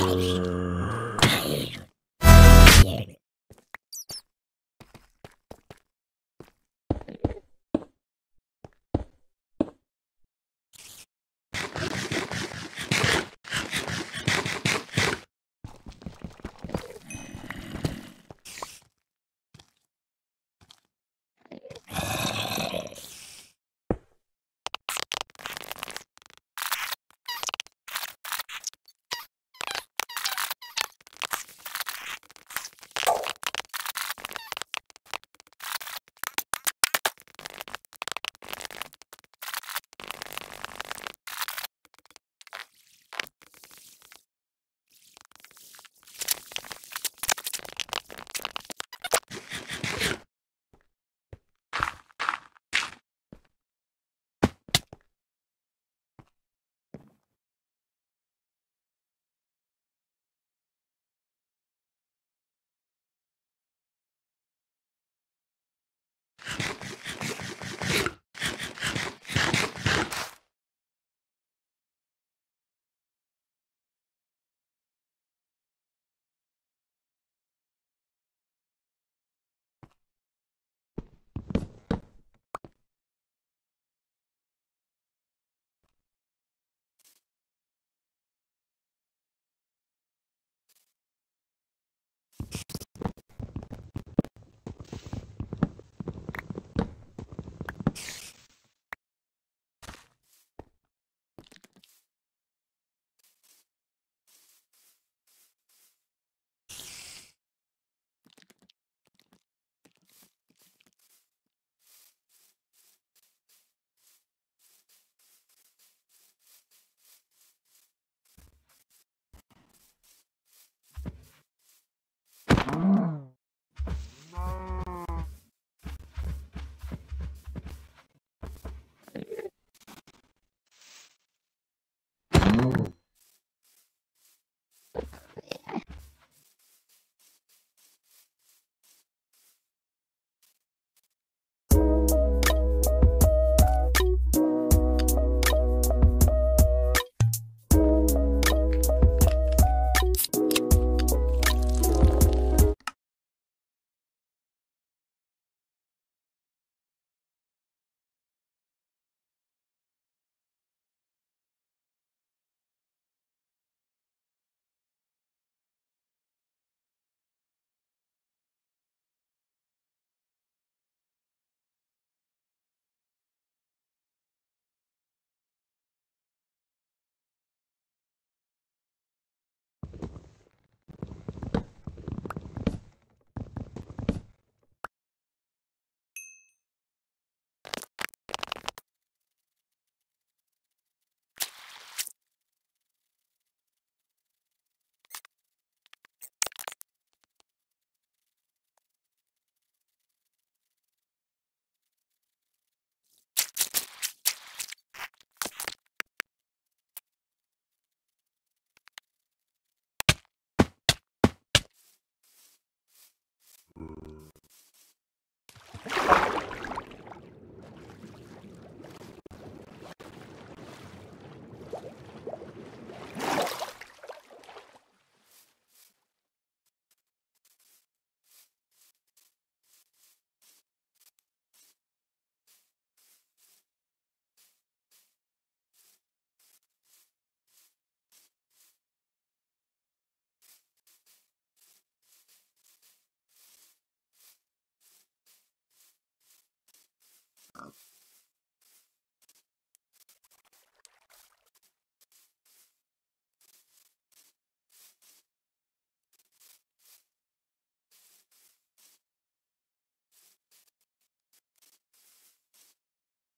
Jorge.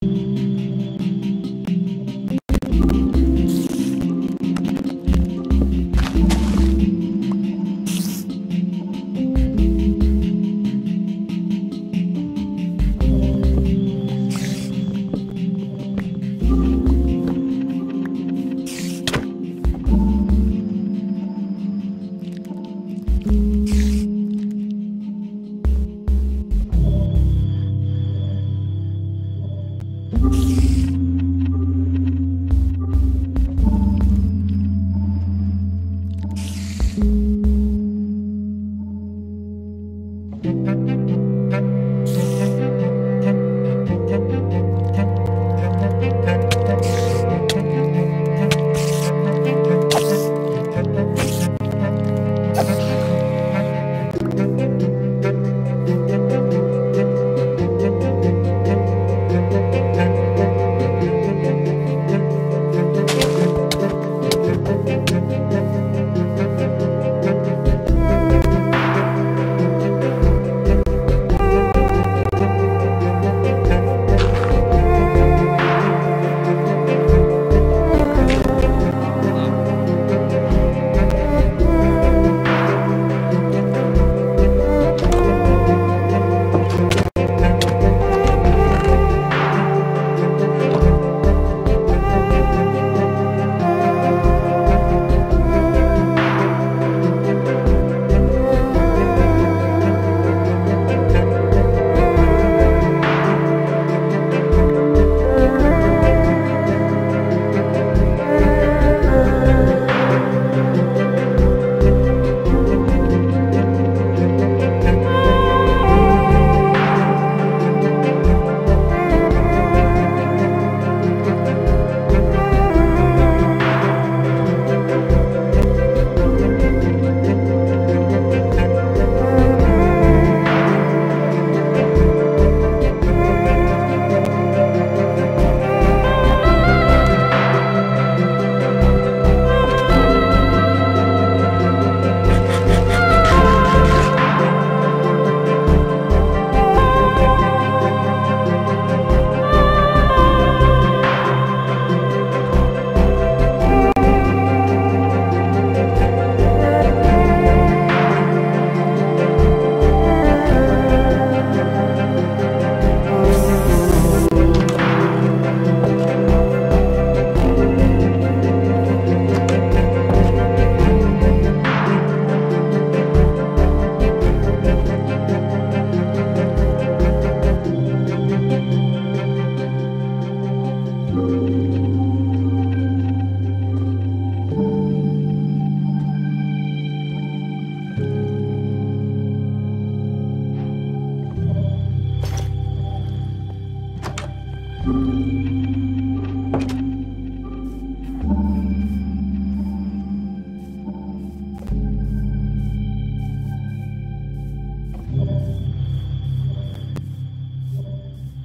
You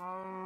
No.